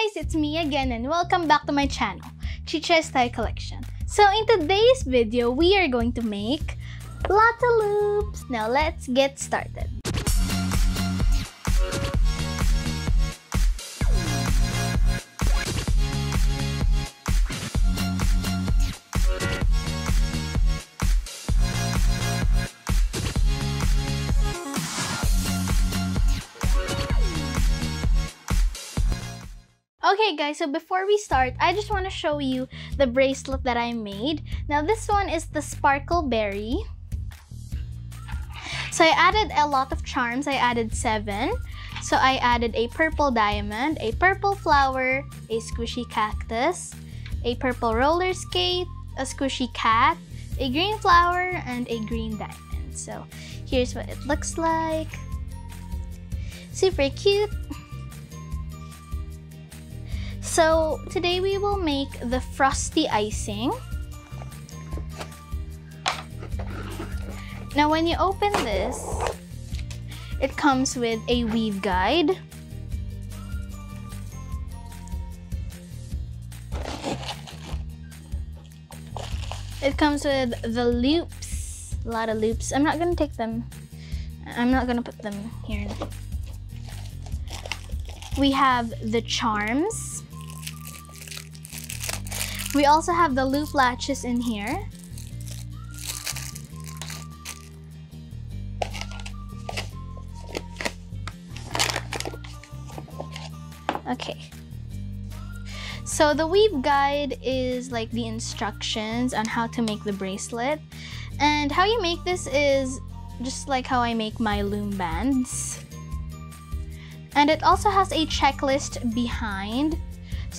guys, it's me again and welcome back to my channel, Chicha Style Collection. So in today's video, we are going to make lots loops. Now let's get started. Okay guys, so before we start, I just want to show you the bracelet that I made. Now this one is the Sparkle Berry. So I added a lot of charms. I added seven. So I added a purple diamond, a purple flower, a squishy cactus, a purple roller skate, a squishy cat, a green flower, and a green diamond. So here's what it looks like. Super cute. So today we will make the frosty icing. Now when you open this, it comes with a weave guide. It comes with the loops, a lot of loops. I'm not gonna take them, I'm not gonna put them here. We have the charms. We also have the loop latches in here. Okay. So the weave guide is like the instructions on how to make the bracelet. And how you make this is just like how I make my loom bands. And it also has a checklist behind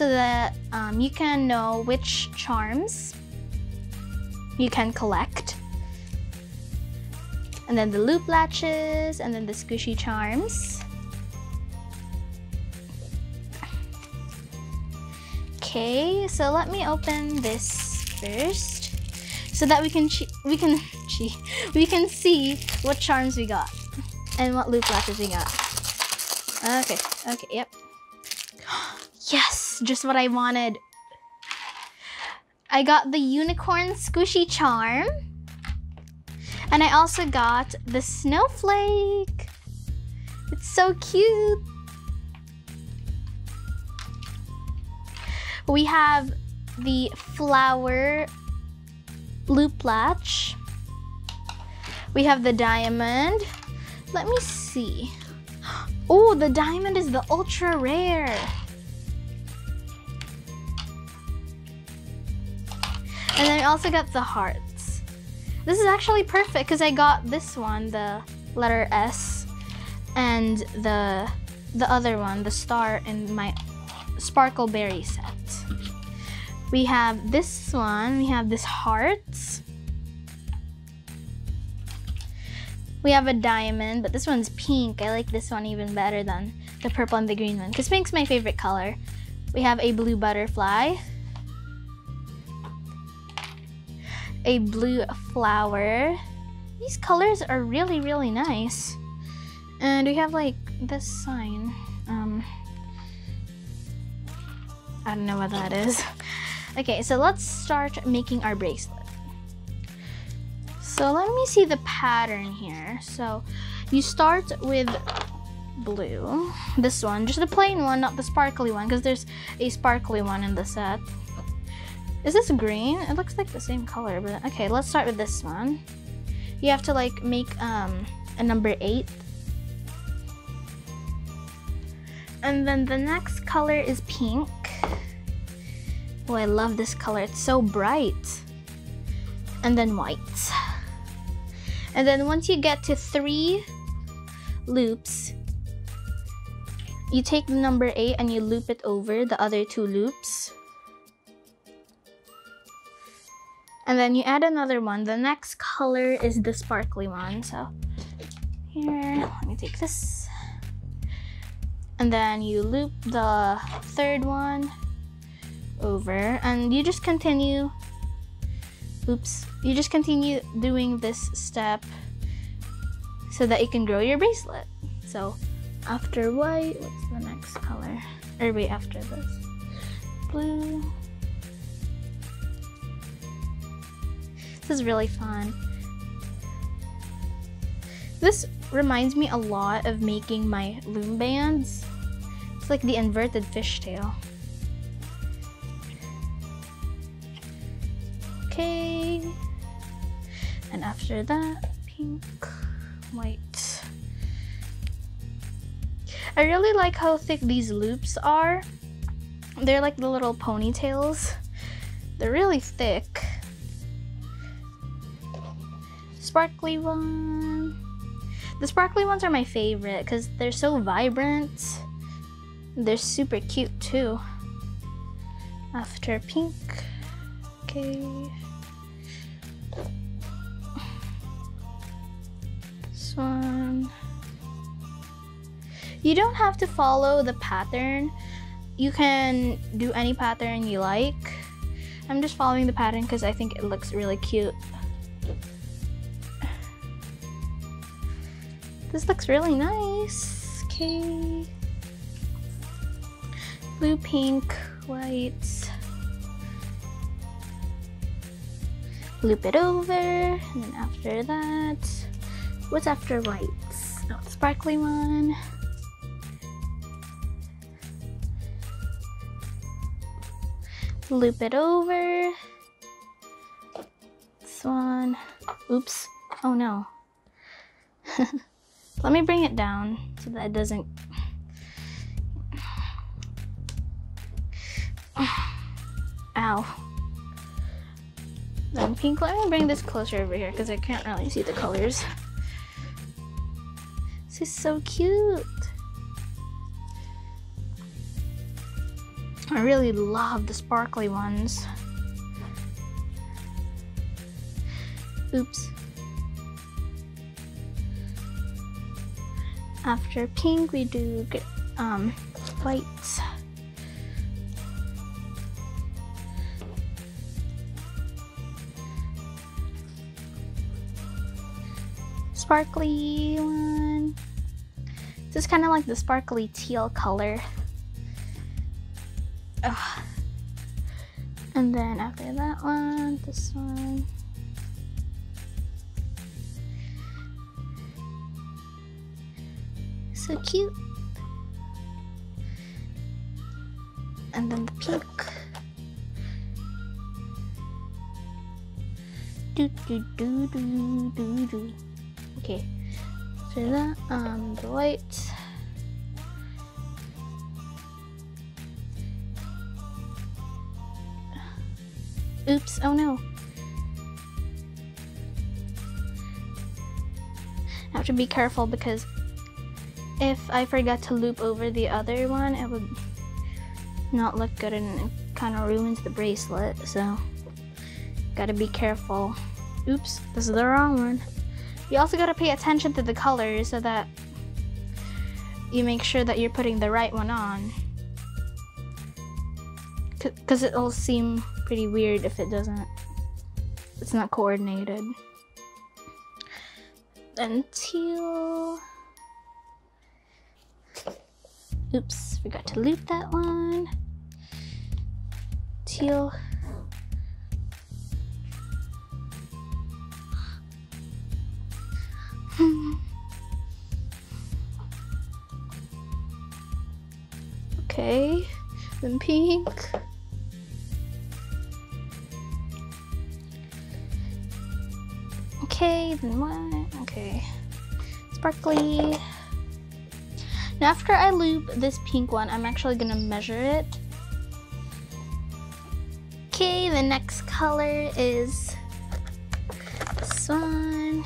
so that um, you can know which charms you can collect. And then the loop latches, and then the squishy charms. Okay, so let me open this first so that we can we can we can see what charms we got and what loop latches we got. Okay, okay, yep. Yes, just what I wanted. I got the unicorn squishy charm. And I also got the snowflake. It's so cute. We have the flower loop latch. We have the diamond. Let me see. Oh, the diamond is the ultra rare. And then I also got the hearts. This is actually perfect because I got this one, the letter S, and the the other one, the star in my sparkle berry set. We have this one, we have this hearts. We have a diamond, but this one's pink. I like this one even better than the purple and the green one because pink's my favorite color. We have a blue butterfly. A blue flower. These colors are really, really nice. And we have like this sign. Um, I don't know what that is. Okay, so let's start making our bracelet. So let me see the pattern here. So you start with blue, this one, just the plain one, not the sparkly one, because there's a sparkly one in the set. Is this green? It looks like the same color, but okay, let's start with this one. You have to like make um, a number eight. And then the next color is pink. Oh, I love this color. It's so bright. And then white. And then once you get to three loops, you take the number eight and you loop it over the other two loops. And then you add another one. The next color is the sparkly one. So here, let me take this. And then you loop the third one over and you just continue, oops, you just continue doing this step so that you can grow your bracelet. So after white, what's the next color? Or wait, after this. Blue. Is really fun. This reminds me a lot of making my loom bands. It's like the inverted fishtail. Okay. And after that, pink, white. I really like how thick these loops are. They're like the little ponytails. They're really thick. Sparkly one. The sparkly ones are my favorite because they're so vibrant. They're super cute too. After pink. Okay. This one. You don't have to follow the pattern. You can do any pattern you like. I'm just following the pattern because I think it looks really cute. This looks really nice. Okay. Blue, pink, white. Loop it over, and then after that, what's after white? Oh, sparkly one. Loop it over. This one. Oops. Oh no. Let me bring it down so that it doesn't. Ow. Then pink, let me bring this closer over here because I can't really see the colors. This is so cute. I really love the sparkly ones. Oops. After pink, we do um, white. Sparkly one. This is kind of like the sparkly teal color. Ugh. And then after that one, this one. So cute. And then the pink. Do do do do do do. Okay. So that um the white. Oops, oh no. I have to be careful because if I forgot to loop over the other one, it would not look good and it kind of ruins the bracelet, so gotta be careful. Oops, this is the wrong one. You also gotta pay attention to the colors so that you make sure that you're putting the right one on. Because it'll seem pretty weird if it doesn't, it's not coordinated. Then Oops, forgot to loop that one. Teal. okay, then pink. Okay, then what? Okay. Sparkly. Now after I loop this pink one, I'm actually gonna measure it. Okay, the next color is this one.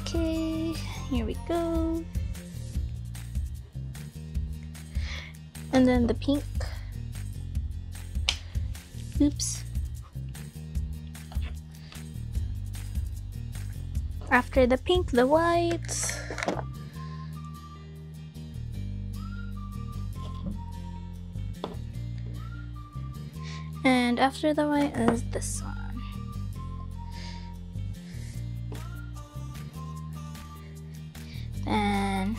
Okay, here we go. And then the pink. Oops. After the pink, the white. And after the white is this one. And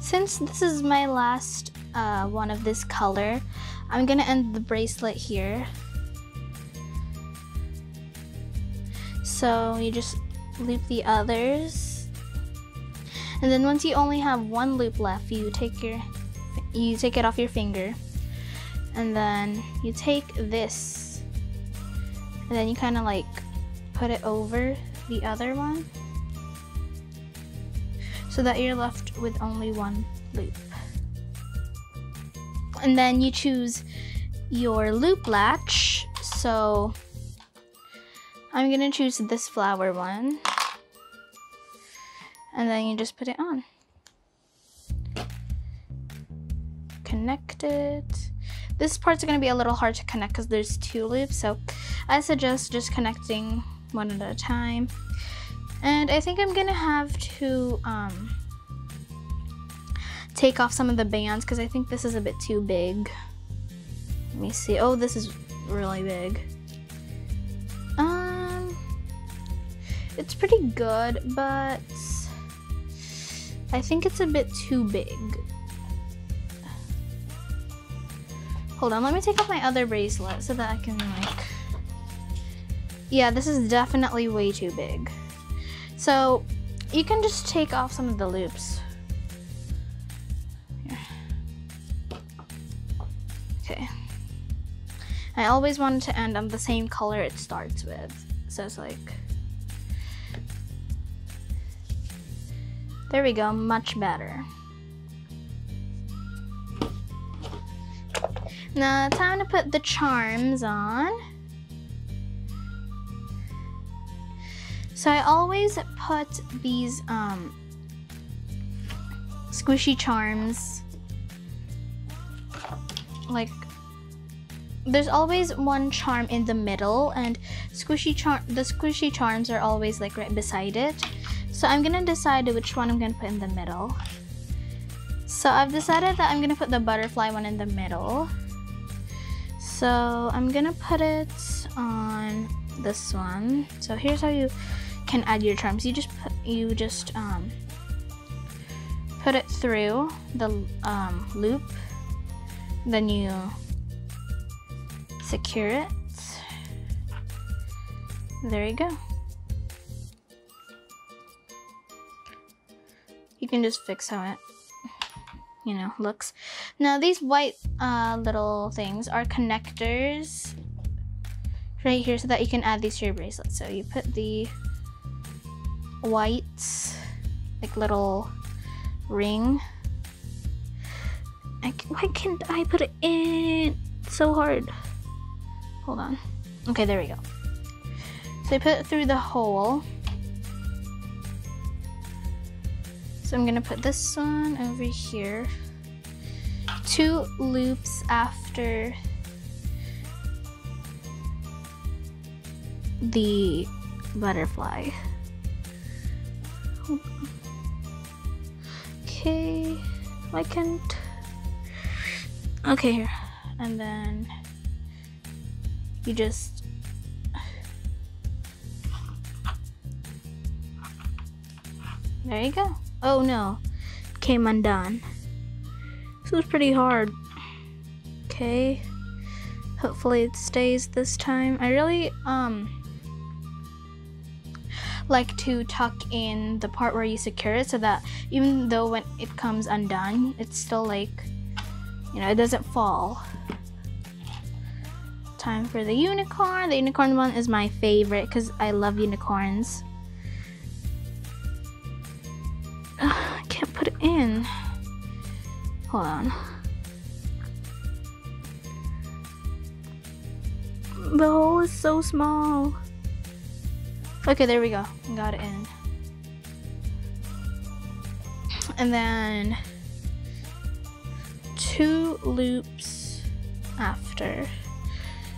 since this is my last uh, one of this color, I'm gonna end the bracelet here. So you just loop the others. And then once you only have one loop left, you take your you take it off your finger. And then you take this. And then you kind of like put it over the other one so that you're left with only one loop. And then you choose your loop latch. So I'm gonna choose this flower one. And then you just put it on. Connect it. This part's gonna be a little hard to connect because there's two loops. So I suggest just connecting one at a time. And I think I'm gonna have to um, take off some of the bands because I think this is a bit too big. Let me see. Oh, this is really big. Um, it's pretty good, but I think it's a bit too big. Hold on, let me take off my other bracelet so that I can like, yeah, this is definitely way too big. So you can just take off some of the loops. Okay. I always wanted to end on the same color it starts with. So it's like, there we go, much better. Now time to put the charms on. So I always put these um, squishy charms like there's always one charm in the middle and squishy charm the squishy charms are always like right beside it. So I'm gonna decide which one I'm gonna put in the middle. So I've decided that I'm gonna put the butterfly one in the middle so I'm gonna put it on this one so here's how you can add your charms. You just put, you just um, put it through the um, loop, then you secure it. There you go. You can just fix how it, you know, looks. Now these white uh, little things are connectors right here so that you can add these to your bracelet. So you put the white like little ring. I, why can't I put it in? It's so hard. Hold on. Okay there we go. So I put it through the hole I'm gonna put this one over here two loops after the butterfly Okay, I can't. Okay, here. And then you just. There you go. Oh no, came undone. This was pretty hard. Okay. Hopefully it stays this time. I really, um, like to tuck in the part where you secure it so that even though when it comes undone, it's still like, you know, it doesn't fall. Time for the unicorn. The unicorn one is my favorite because I love unicorns. Hold on. The hole is so small. Okay, there we go. Got it in. And then two loops after.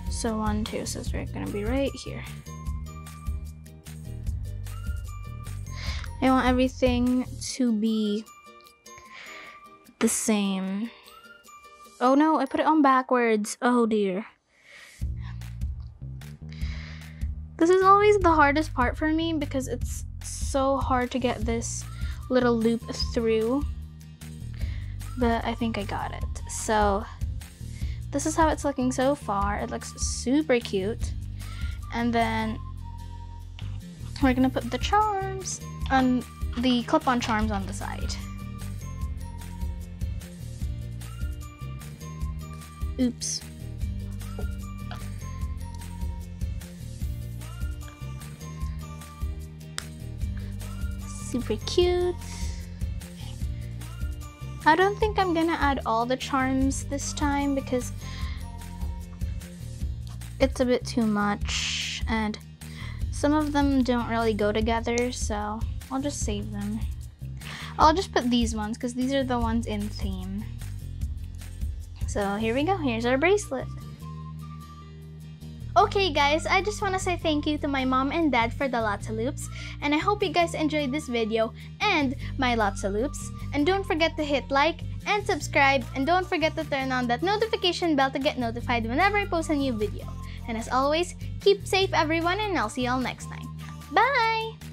So one, two, so it's gonna be right here. I want everything to be the same. Oh no, I put it on backwards. Oh dear. This is always the hardest part for me because it's so hard to get this little loop through. but I think I got it. So this is how it's looking so far. It looks super cute. And then we're gonna put the charms on the clip-on charms on the side. Oops. Super cute. I don't think I'm gonna add all the charms this time because it's a bit too much and some of them don't really go together so I'll just save them. I'll just put these ones because these are the ones in theme. So here we go, here's our bracelet. Okay guys, I just want to say thank you to my mom and dad for the Lots A Loops and I hope you guys enjoyed this video and my Lots A Loops and don't forget to hit like and subscribe and don't forget to turn on that notification bell to get notified whenever I post a new video. And as always, keep safe everyone and I'll see y'all next time. Bye!